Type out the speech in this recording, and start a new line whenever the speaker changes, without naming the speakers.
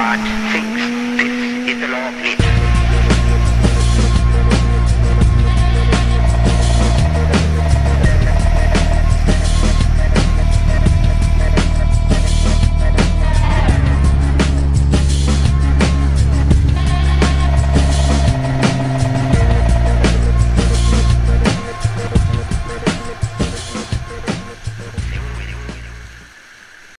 God thinks this is the law of nature.